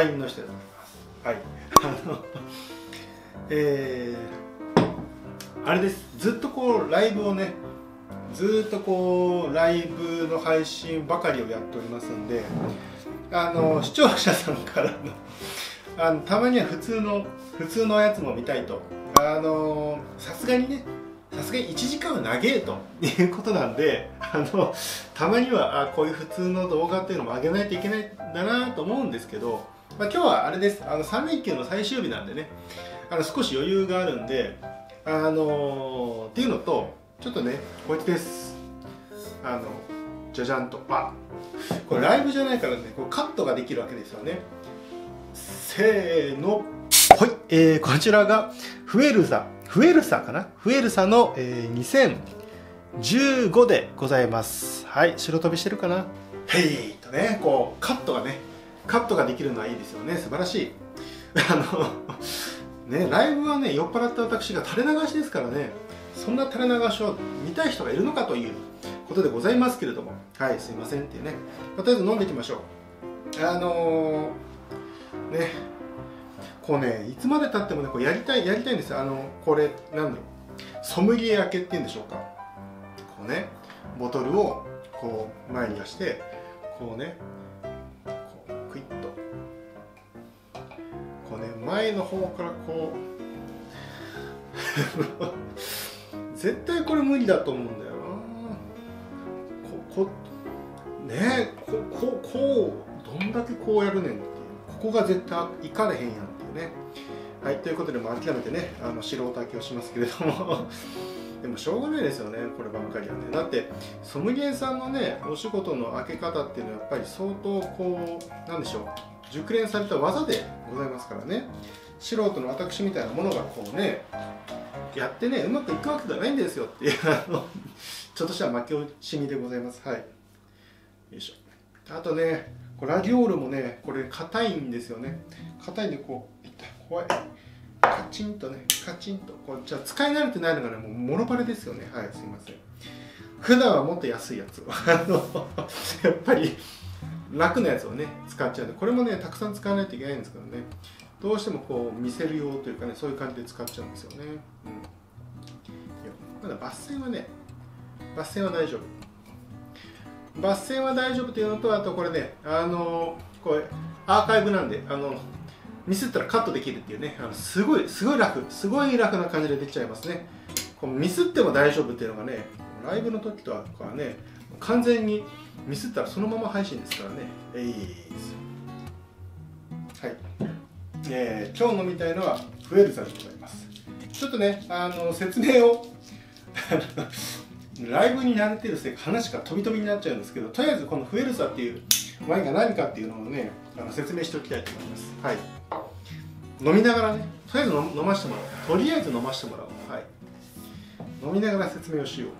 ワインの人でございますはい。あの えー、あれです。ずっとこうライブをねずっとこうライブの配信ばかりをやっておりますんであの視聴者さんからのあのたまには普通の普通のやつも見たいと。あのさすがにねさすがに1時間は長えと。いうことなんであのたまにはあこういう普通の動画っていうのも上げないといけないんだなと思うんですけど、まあ、今日はあれです。あの3連休の最終日なんでね。あの少し余裕があるんであのっていうのとちょっとねこいつです。あのじゃじゃんと。あこれライブじゃないからねこうカットができるわけですよね。せーの。はい、えー、こちらがフエルザフエルサかな？フエルサの、えー、2015でございます。はい。白飛びしてるかな？へいとねこうカットがねカットができるのはいいですよね。素晴らしい。あのねライブはね酔っ払った私が垂れ流しですからね。そんな垂れ流しを見たい人がいるのかということでございますけれども。はいすいませんっていうね。まとりあえず飲んでいきましょう。あのー、ねこうねいつまでたってもねこうやりたいやりたいんですよ。あのこれなんだろう。ソムリエ焼けっていうんでしょうか。こうねボトルをこう前に出してこうね前の方からこう。絶対これ無理だと思うんだよな。ここねえこここうどんだけこうやるねんっていう。ここが絶対いかれへんやんっていうね。はいということでも諦めてねあの素人明けをしますけれども。でもしょうがないですよねこればっかりはね。だってソムリエさんのねお仕事の開け方っていうのはやっぱり相当こうなんでしょう。熟練された技でございますからね。素人の私みたいなものがこうねやってねうまくいくわけではないんですよっていうあの ちょっとした負け惜しみでございます。はい。よいしょ。あとねこラディオールもねこれ硬いんですよね。硬いんでこういった怖い。カチンとねカチンとこうじゃあ使い慣れてないのがねもうモノパレですよね。はいすいません。普段はもっと安いやつあのやっぱり楽なやつをね使っちゃうんでこれもねたくさん使わないといけないんですけどね。どうしてもこう見せる用というかねそういう感じで使っちゃうんですよね、うん、まだ抜線はね抜線は大丈夫。抜線は大丈夫というのとあとこれねあのこれアーカイブなんであのミスったらカットできるっていうねあのすごいすごい楽すごい楽な感じでできちゃいますね。このミスっても大丈夫っていうのがねライブの時とはね完全にミスったらそのまま配信ですからね。えいはい、えー、今日飲みたいのはフエルザでございます。ちょっとねあの説明を ライブに慣れてるせいか話が飛び飛びになっちゃうんですけどとりあえずこのフエルザっていうワインが何かっていうのをねあの説明しておきたいと思います。はい。飲みながらねとりあえず飲ましてもらおう。とりあえず飲ましてもらおう。はい。飲みながら説明をしよう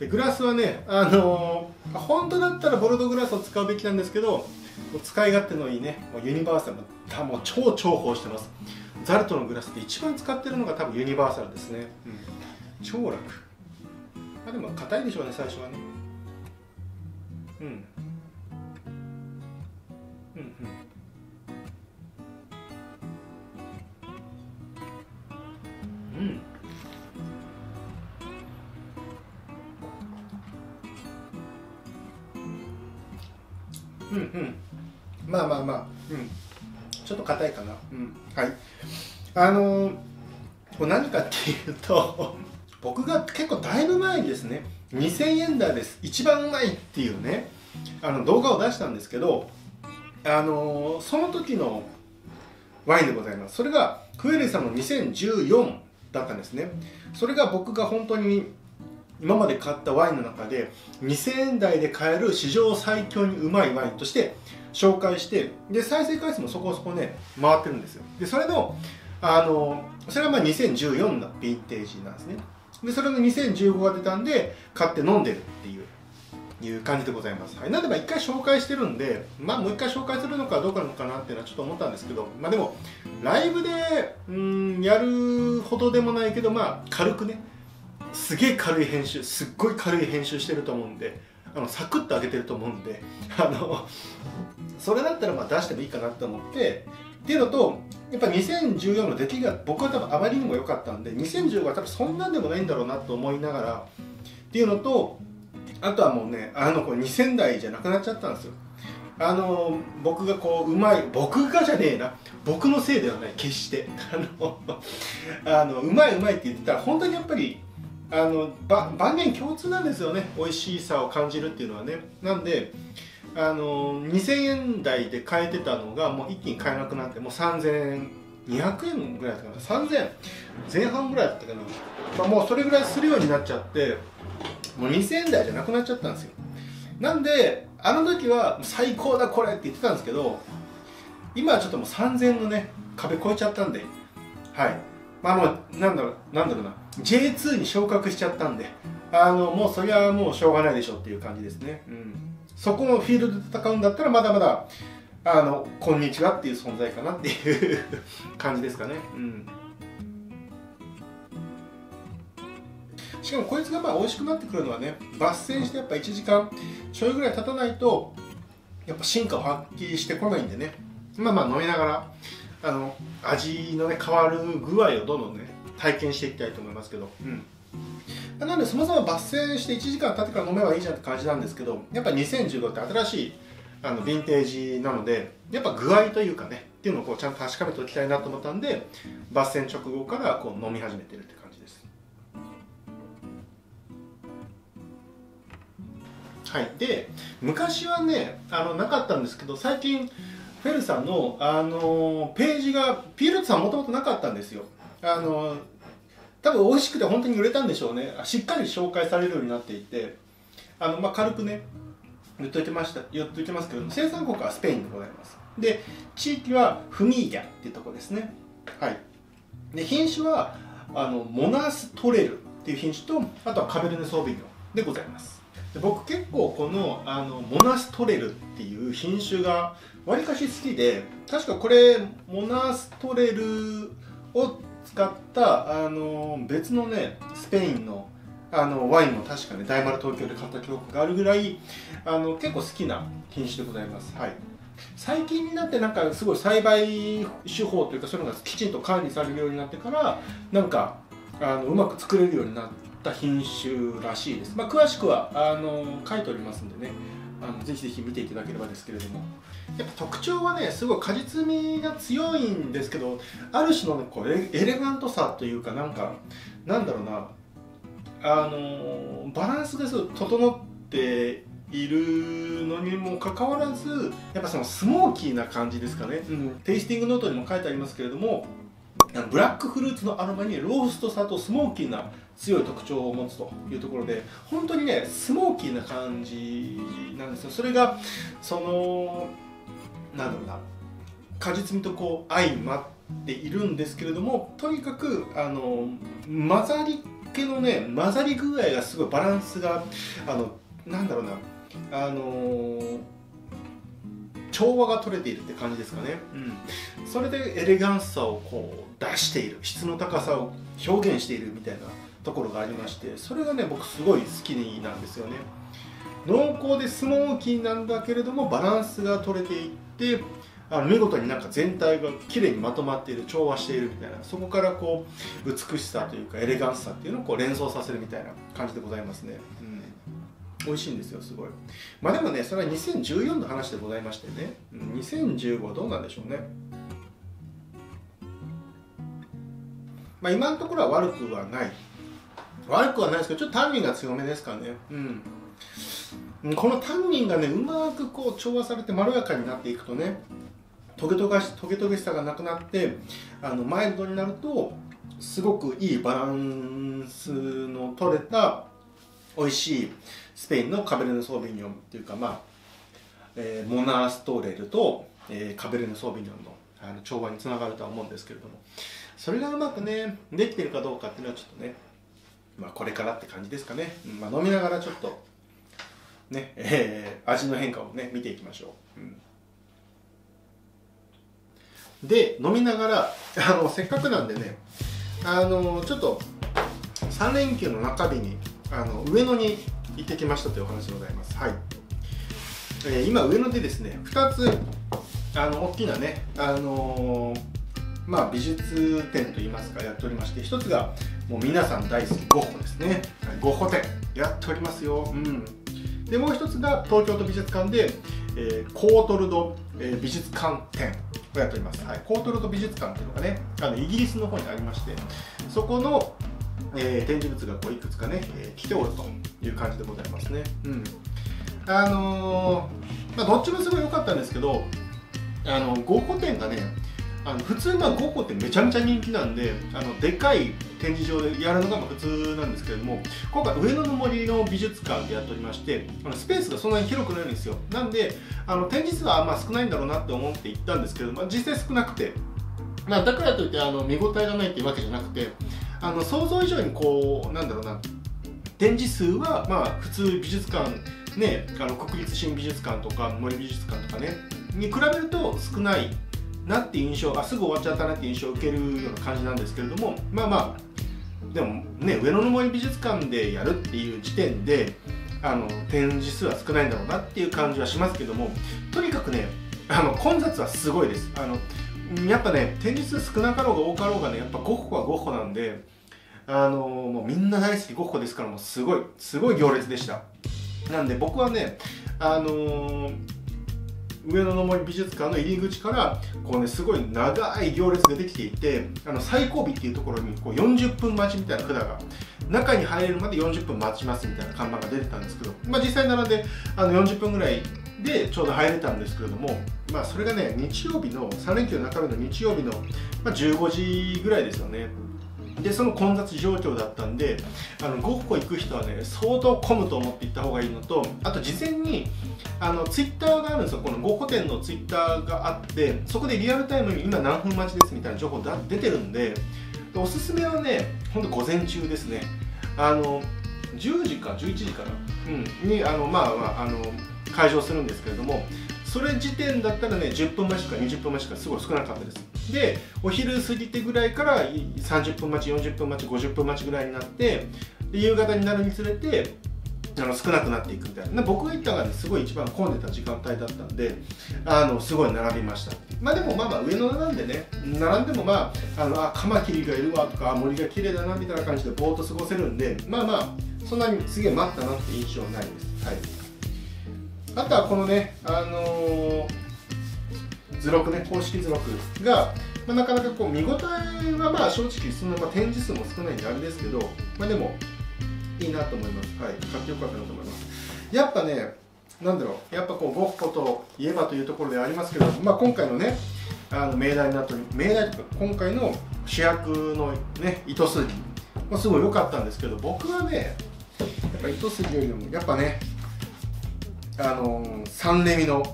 でグラスはねあのー、本当だったらボルドグラスを使うべきなんですけど使い勝手のいいねユニバーサルもう超重宝してます。ザルトのグラスって一番使ってるのが多分ユニバーサルですね、うん、超楽。あでも硬いでしょうね最初はね。うんまあまあまあ。うん。ちょっと硬いかな。うん。はい。あのー、何かっていうと 僕が結構だいぶ前にですね。2000円台です。一番うまいっていうねあの動画を出したんですけどあのー、その時のワインでございます。それがクエリさんの2014だったんですね。それが僕が本当に今まで買ったワインの中で2000円台で買える史上最強にうまいワインとして紹介してで再生回数もそこそこね回ってるんですよ。でそれのあのそれはまあ2014のヴィンテージなんですね。でそれの2015が出たんで買って飲んでるっていういう感じでございます。はい、なんでまあ一回紹介してるんで、まあもう一回紹介するのかどうかのかなっていうのはちょっと思ったんですけど、まあでも、ライブで、うん、やるほどでもないけど、まあ軽くね、すげえ軽い編集、すっごい軽い編集してると思うんで、あのサクッと上げてると思うんで、あの、それだったらまあ出してもいいかなと思って、っていうのと、やっぱ2014の出来が僕は多分あまりにも良かったんで、2015は多分そんなんでもないんだろうなと思いながら、っていうのと、あとはもうね、あの、これ2000台じゃなくなっちゃったんですよ。あの、僕がこう、うまい、僕がじゃねえな。僕のせいではない、決して。あの、あのうまいうまいって言ってたら、本当にやっぱり、あの、ば、万年共通なんですよね。美味しさを感じるっていうのはね。なんで、あの2000円台で買えてたのがもう一気に買えなくなってもう3200円ぐらいだったかな。3000前半ぐらいだったかな、まあ、もうそれぐらいするようになっちゃってもう2000円台じゃなくなっちゃったんですよ。なんであの時は最高だこれって言ってたんですけど今はちょっともう3000円のね壁越えちゃったんで。はい。まあもうなんだろうなんだろうな。J2 に昇格しちゃったんで。あのもうそれはもうしょうがないでしょっていう感じですね。うん。そこのフィールドで戦うんだったらまだまだあのこんにちはっていう存在かなっていう感じですかね。うん。しかもこいつがまあ美味しくなってくるのはね抜栓してやっぱ1時間ちょいぐらい経たないとやっぱ進化を発揮してこないんでね。まあまあ飲みながらあの味のね変わる具合をどんどんね体験していきたいと思いますけど。うん。なのでそもそも抜栓して1時間経ってから飲めばいいじゃんって感じなんですけどやっぱ2015って新しいあのヴィンテージなのでやっぱ具合というかねっていうのをこうちゃんと確かめておきたいなと思ったんで抜栓直後からこう飲み始めてるって感じです。はい。で昔はねあのなかったんですけど最近フェルさんの、あのページがピールツさんもともとなかったんですよ。あの多分美味しくて本当に売れたんでしょうね。しっかり紹介されるようになっていて。あの、まあ、軽くね言っといてました言っといてますけど生産国はスペインでございます。で地域はフミーギャっていうところですね。はい。で品種はあのモナストレルっていう品種とあとはカベルネ・ソービニョンでございます。で僕結構このあのモナストレルっていう品種がわりかし好きで確かこれモナストレルを使ったあの別のねスペインのあのワインも確かね大丸東京で買った記憶があるぐらいあの結構好きな品種でございます。はい最近になってなんかすごい栽培手法というかそういうのがきちんと管理されるようになってからなんかあのうまく作れるようになってた品種らしいです。まあ、詳しくはあの書いておりますんでねあのぜひぜひ見ていただければですけれども。やっぱ特徴はねすごい果実味が強いんですけどある種の、ね、こうエレガントさというかなんかなんだろうなあのバランスがすごい整っているのにもかかわらずやっぱそのスモーキーな感じですかね、うん、テイスティングノートにも書いてありますけれどもブラックフルーツのアロマにローストさとスモーキーな強い特徴を持つというところで本当にねスモーキーな感じなんですよ。それがそのなんだろうな果実味とこう相まっているんですけれどもとにかくあの混ざり気のね混ざり具合がすごいバランスがあのなんだろうなあの調和が取れているって感じですかね、うん、それでエレガンスさをこう出している質の高さを表現しているみたいなところがありましてそれがね僕すごい好きなんですよね。濃厚でスモーキーなんだけれどもバランスが取れていってあの見事になんか全体が綺麗にまとまっている調和しているみたいなそこからこう美しさというかエレガンスさっていうのをこう連想させるみたいな感じでございますね、美味しいんですよすごい。まあでもねそれは2014の話でございましてね。2015はどうなんでしょうね。まあ今のところは悪くはない。悪くはないですけどちょっとタンニンが強めですかね。うん。このタンニンがねうまくこう調和されてまろやかになっていくとねトゲトゲしトゲトゲしさがなくなってあのマイルドになるとすごくいいバランスの取れた美味しいスペインのカベルネ・ソービニョンっていうかまあ、えー、モナーストレルと、えー、カベルネ・ソービニョンのあの調和につながるとは思うんですけれども。それがうまくねできてるかどうかっていうのはちょっとねまあこれからって感じですかね、まあ、飲みながらちょっとね、えー、味の変化をね見ていきましょう、うん、で飲みながらあのせっかくなんでねあのちょっと3連休の中日にあの上野に行ってきましたというお話でございます。はい、えー、今上野でですね2つあの大きなねあのーまあ、美術展といいますかやっておりまして一つがもう皆さん大好きゴッホですね、はい、ゴッホ展やっておりますよ、うん、でもう一つが東京都美術館で、えー、コートルド、えー、美術館展をやっております、はい、コートルド美術館っていうのがねあのイギリスの方にありましてそこの、えー、展示物がこういくつかね、え来ておるという感じでございますね。うん。あのまあ、どっちもすごい良かったんですけどあのゴッホ展がねあの普通まあゴッホってめちゃめちゃ人気なんであのでかい展示場でやるのが普通なんですけれども今回上野の森の美術館でやっておりましてあのスペースがそんなに広くないんですよ。なんであの展示数はまあ少ないんだろうなって思って行ったんですけど、まあ、実際少なくて、まあ、だからといってあの見応えがないっていうわけじゃなくてあの想像以上にこうなんだろうな展示数はまあ普通美術館ねあの国立新美術館とか森美術館とかねに比べると少ないなっていう印象あすぐ終わっちゃったなっていう印象を受けるような感じなんですけれどもまあまあでもね上野の森美術館でやるっていう時点であの展示数は少ないんだろうなっていう感じはしますけどもとにかくねあの混雑はすごいです。あのやっぱね展示数少なかろうが多かろうがねやっぱゴッホはゴッホなんであのもうみんな大好きゴッホですからもうすごいすごい行列でした。なんで僕はねあのー上野の森美術館の入り口からこう、ね、すごい長い行列ができていてあの最後尾っていうところにこう40分待ちみたいな札が中に入れるまで40分待ちますみたいな看板が出てたんですけど、まあ、実際並んであの40分ぐらいでちょうど入れたんですけれども、まあ、それがね日曜日の3連休の中日の日曜日の、まあ、15時ぐらいですよね。でその混雑状況だったんであのゴッホ行く人はね相当混むと思って行った方がいいのとあと事前にあのツイッターがあるんですよ。このゴッホ店のツイッターがあってそこでリアルタイムに今何分待ちですみたいな情報が出てるんでおすすめはねほんと午前中ですね。あの10時か11時かな、うん、にあのまあまああの会場するんですけれどもそれ時点だったらね10分待ちか20分待ちかすごい少なかったです。でお昼過ぎてぐらいから30分待ち40分待ち50分待ちぐらいになってで夕方になるにつれてあの少なくなっていくみたいな。僕が行ったのがねすごい一番混んでた時間帯だったんであのすごい並びました。まあでもまあまあ上野なんでね並んでもまああのあカマキリがいるわとか森が綺麗だなみたいな感じでぼーっと過ごせるんでまあまあそんなにすげえ待ったなって印象はないです。はい。あとはこのね、あのー、図録ね、公式図録が、まあ、なかなかこう見応えはまあ正直そんな、まあ、展示数も少ないんであれですけど、まあ、でもいいなと思います。はい、買ってよかったなと思います。やっぱね、なんだろう、やっぱこうゴッホといえばというところでありますけど、まあ、今回のね、あの命題になって命題とか今回の主役のね糸杉もすごい良かったんですけど僕はねやっぱ糸杉よりもやっぱねあのサンレミの,、はい、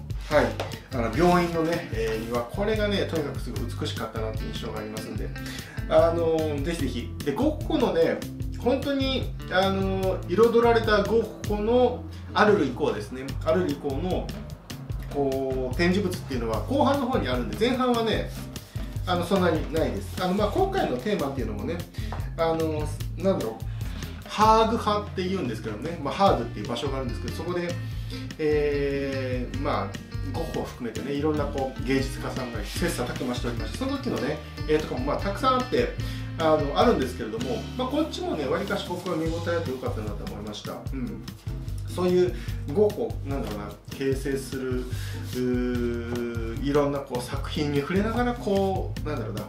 あの病院のね、えー、はこれがねとにかくすごい美しかったなって印象がありますんで。あのぜひぜひ。でゴッホのね本当にあの彩られたゴッホのアルル以降ですね。アルル以降のこう展示物っていうのは後半の方にあるんで前半はねあのそんなにないです。あの、まあ、今回のテーマっていうのもねあのなんだろう。ハーグ派っていうんですけどね、まあ、ハーグっていう場所があるんですけどそこでえー、まあゴッホを含めてねいろんなこう芸術家さんが切磋琢磨しておりましてその時のね絵とかもまあたくさんあってあのあるんですけれども、まあ、こっちもねわりかし僕は見応えあってよかったなと思いました、うん、そういうゴッホなんだろうな形成するいろんなこう作品に触れながらこうなんだろうな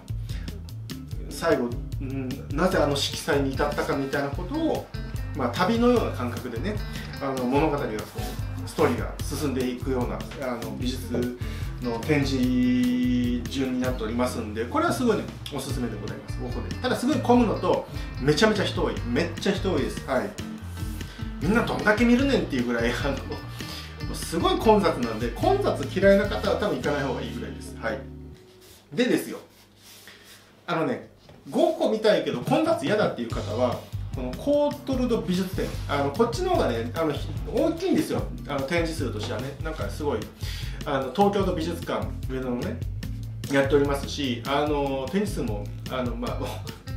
最後、うん、なぜあの色彩に至ったかみたいなことを、まあ、旅のような感覚でねあの物語がこうストーリーが進んでいくようなあの美術の展示順になっておりますんでこれはすごい、ね、おすすめでございます。ここで。ただすごい混むのとめちゃめちゃ人多い。めっちゃ人多いです。はい。みんなどんだけ見るねんっていうぐらいあのすごい混雑なんで混雑嫌いな方は多分行かない方がいいぐらいです。はい。でですよ。あのね5個見たいけど混雑嫌だっていう方はこのコートルド美術展。あのこっちの方がねあの大きいんですよ。あの展示数としてはね。なんかすごいあの東京都美術館上野のねやっておりますしあの展示数もあのまあ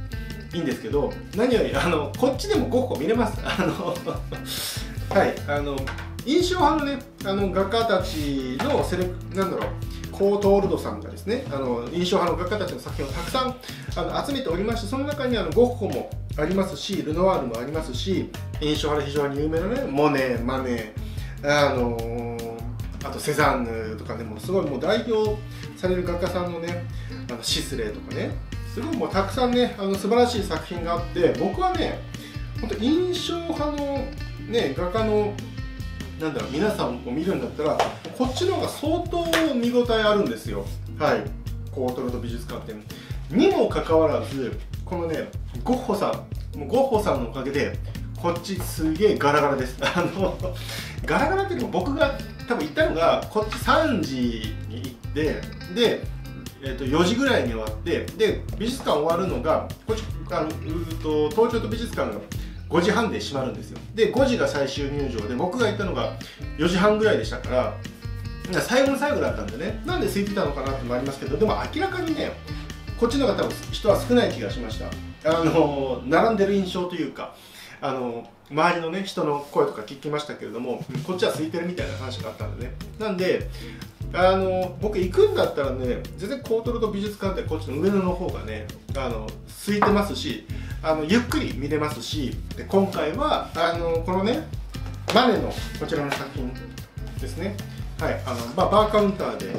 いいんですけど何よりあのこっちでも5個見れます。あの はい。あの印象派のねあの画家たちのセレクなんだろうコートールドさんがですねあの印象派の画家たちの作品をたくさんあの集めておりましてその中にあのゴッホもありますしルノワールもありますし印象派で非常に有名なねモネマネあのー、あとセザンヌとかねもうすごいもう代表される画家さんのねあのシスレーとかねすごいもうたくさんねあの素晴らしい作品があって僕はね本当印象派のね画家のなんだろう皆さんを見るんだったらこっちの方が相当見応えあるんですよ。はい。コートルド美術館ってにもかかわらずこのねゴッホさんゴッホさんのおかげでこっちすげえガラガラです。あのガラガラっていうのも僕が多分行ったのがこっち3時に行ってで、えー、と4時ぐらいに終わってで美術館終わるのがこっちあのうと東京都美術館が5時半で閉まるんですよ。で5時が最終入場で僕が行ったのが4時半ぐらいでしたから最後の最後だったんでねなんで空いてたのかなってもありますけどでも明らかにねこっちの方が多分人は少ない気がしました。あの並んでる印象というかあの周りのね人の声とか聞きましたけれどもこっちは空いてるみたいな話があったんでね。なんであの僕行くんだったらね全然コートルと美術館ってこっちの上野の方がねあの空いてますしあのゆっくり見れますしで今回はあのこのねマネのこちらの作品ですね。はいあのまあ、バーカウンターで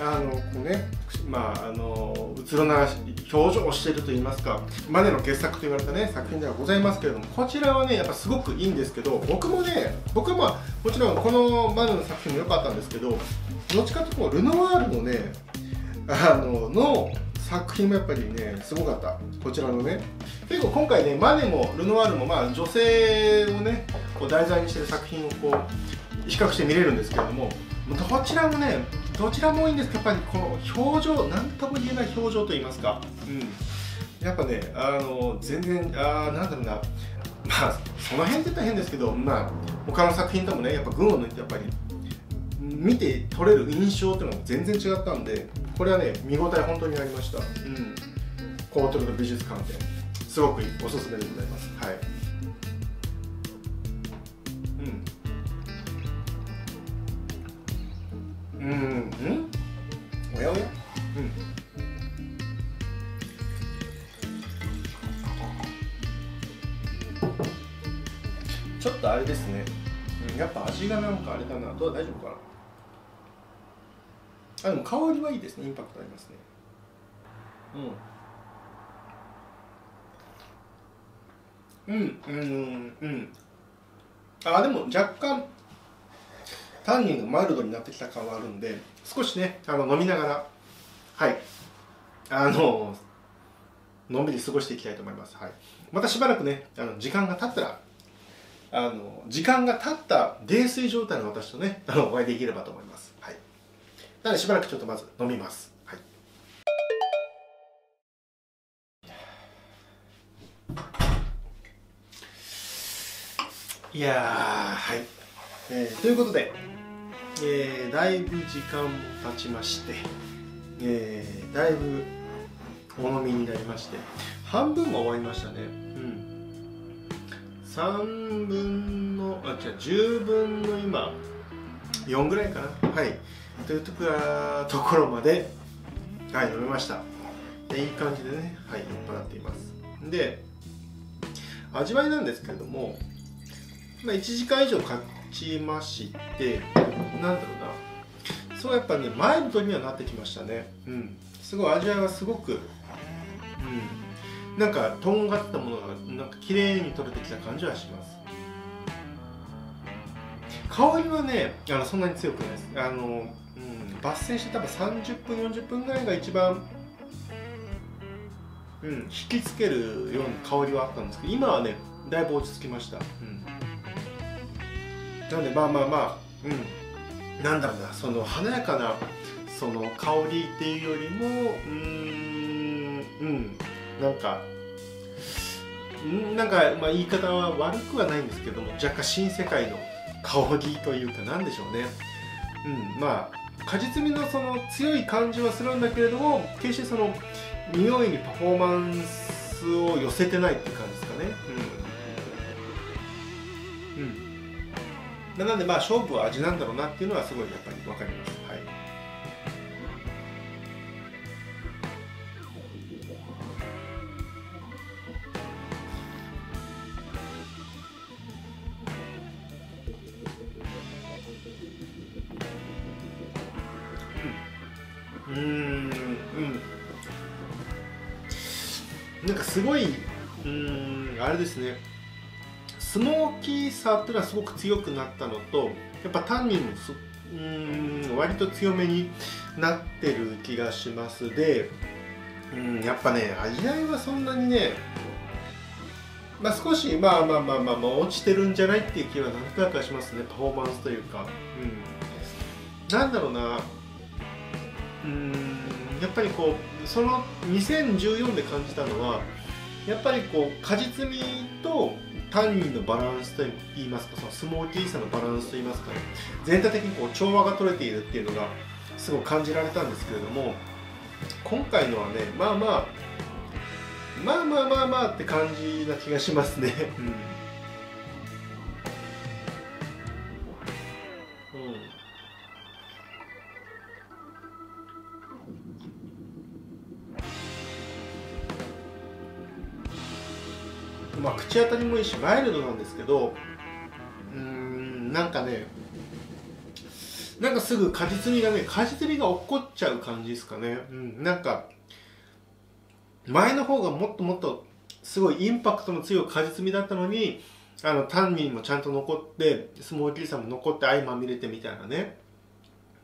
あのこうねまああのうつろな表情をしていると言いますかマネの傑作と言われたね作品ではございますけれどもこちらはねやっぱすごくいいんですけど僕もね僕はまあもちろんこのマネの作品も良かったんですけどどっちかというとルノワールのねあのの作品もやっぱりねすごかった。こちらのね。結構今回ねマネもルノワールもまあ女性をねこう題材にしてる作品をこう比較して見れるんですけれどもどちらもねどちらもいいんですけどやっぱりこの表情何とも言えない表情といいますか、うん、やっぱねあの全然あなんだろうな。まあその辺って言ったら変ですけどまあ他の作品ともねやっぱ群を抜いてやっぱり見て取れる印象っていうのも全然違ったんでこれはね見応え本当にありました、うん、コートルの美術館ですごくおすすめでございます。はいあでも香りはいいですねインパクトありますね。うん。うんうんうん。あでも若干タンニンがマイルドになってきた感はあるんで少しねあの飲みながらはい。あののんびり過ごしていきたいと思います、はい、またしばらくねあの時間が経ったらあの時間が経った泥酔状態の私とねあのお会いできればと思います。はい。なのでしばらくちょっとまず飲みます、はい、いやはい、えー、ということで、えー、だいぶ時間も経ちまして、えー、だいぶお飲みになりまして半分も終わりましたね。うん。3分のあ違う10分の今4ぐらいかな。はい。というところまではい飲めました。でいい感じでねはい酔っ払っています。で味わいなんですけれども、まあ、1時間以上経ちましてなんだろうな。そうやっぱねマイルドにはなってきましたね。うん。すごい味わいはすごくうん。なんかとんがったものがなんか綺麗に取れてきた感じはします。香りはねあのそんなに強くないです。あのうん抜粋して多分30分40分ぐらいが一番、うん、引きつけるような香りはあったんですけど今はねだいぶ落ち着きました、うん、なのでまあまあまあうん。なんだろうなその華やかなその香りっていうよりもうんうん。なんかんなんか、まあ、言い方は悪くはないんですけども若干新世界の香りというかなんでしょうね。うんまあ果実味のその強い感じはするんだけれども決してその匂いにパフォーマンスを寄せてないって感じですかね。うん、うん、なのでまあ勝負は味なんだろうなっていうのはすごいやっぱり分かります。かすごいうんあれですね。スモーキーさっていうのはすごく強くなったのとやっぱタンニンもすうん割と強めになってる気がします。でうんやっぱね味わいはそんなにねまあ少しまあまあまあまあ、まあ、落ちてるんじゃないっていう気はなんとなくしますね。パフォーマンスというか。うん。なんだろうな。うんやっぱりこうその2014で感じたのはやっぱりこう果実味とタンニンのバランスといいますかそのスモーキーさのバランスといいますかね全体的にこう調和が取れているっていうのがすごく感じられたんですけれども今回のはねまあまあまあまあまあまあって感じな気がしますね。うん口当たりもいいしマイルドなんですけどうーんなんかねなんかすぐ果実味がね果実味が落っこっちゃう感じですかね、うん、なんか前の方がもっともっとすごいインパクトの強い果実味だったのにあのタンニンもちゃんと残ってスモーキーさも残って相まみれてみたいなね。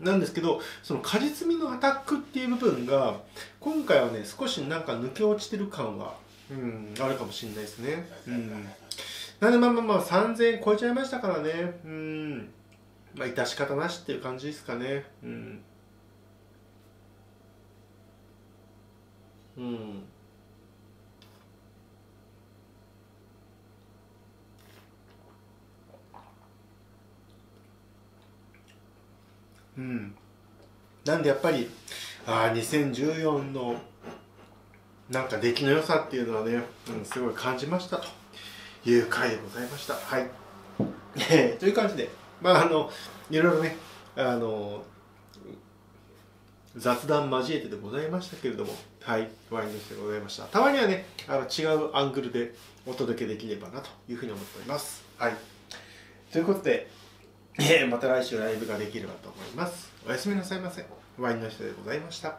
なんですけどその果実味のアタックっていう部分が今回はね少しなんか抜け落ちてる感はうんあるかもしれないですね。うん。なんでまあまあまあ3000円超えちゃいましたからね。うん。まあ致し方なしっていう感じですかね。うん。うん。うん。なんでやっぱりああ2014のなんか出来の良さっていうのはね、うん、すごい感じましたという回でございました。はい。えー、という感じで、まああの、いろいろね、あの、雑談交えてでございましたけれども、はい、ワインの人でございました。たまにはね、あの違うアングルでお届けできればなというふうに思っております。はい。ということで、えー、また来週ライブができればと思います。おやすみなさいませ。ワインの人でございました。